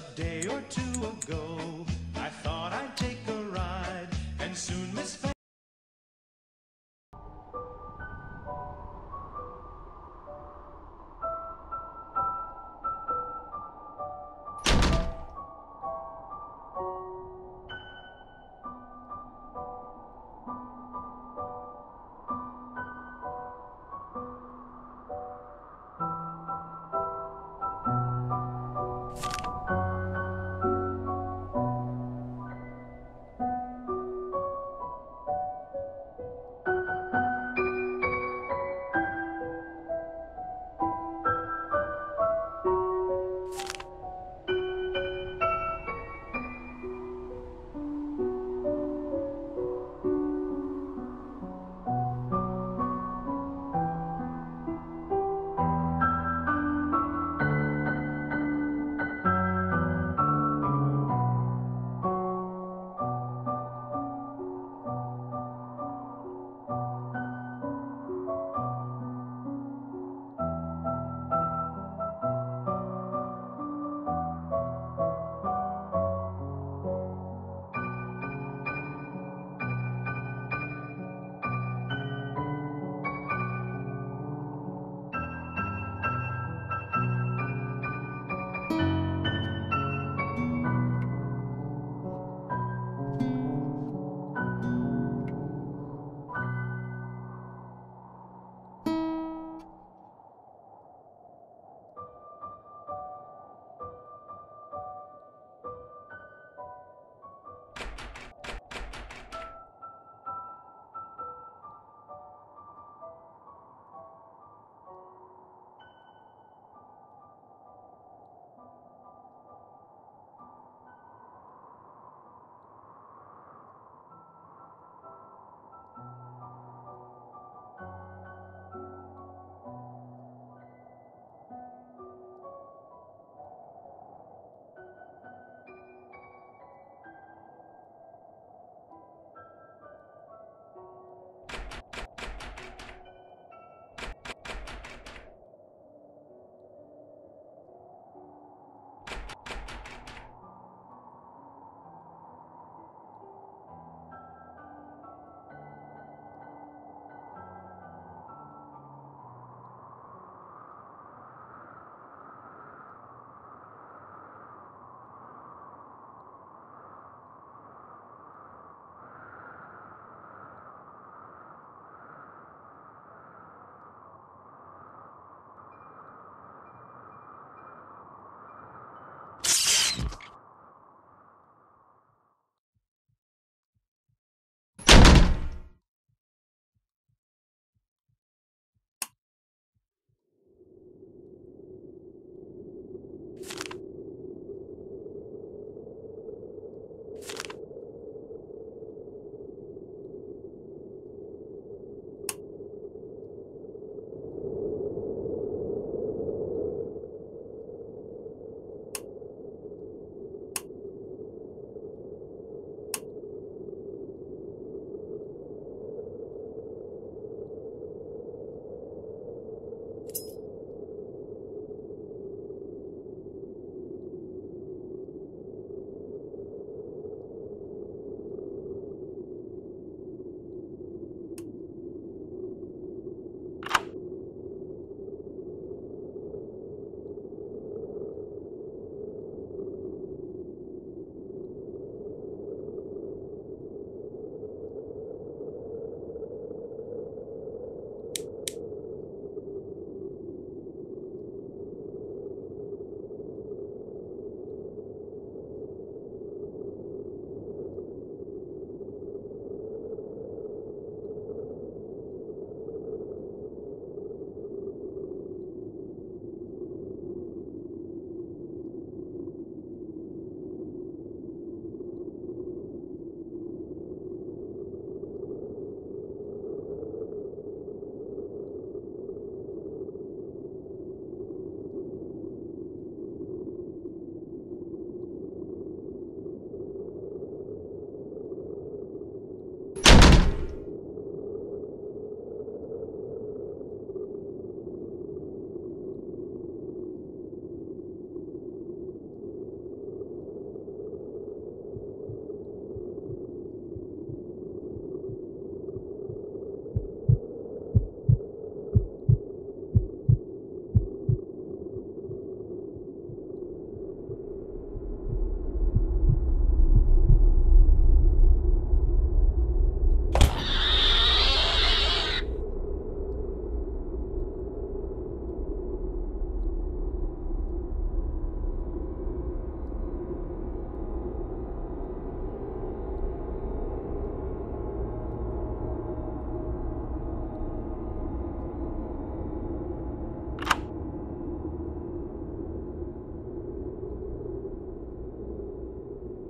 A day or two ago,